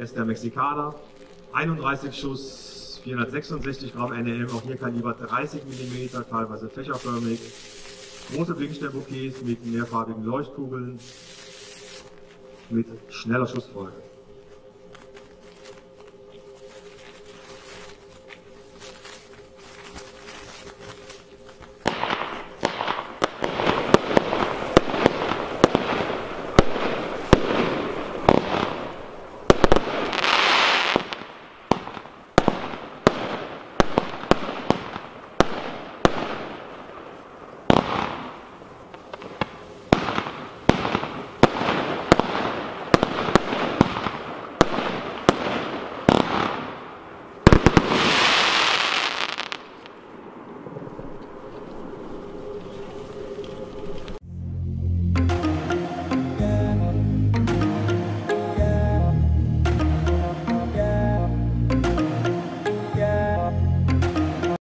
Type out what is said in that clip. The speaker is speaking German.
ist der Mexikaner. 31 Schuss, 466 Gramm NLM, auch hier Kaliber 30 mm, teilweise fächerförmig. Große Blinkstellbouquets mit mehrfarbigen Leuchtkugeln mit schneller Schussfolge.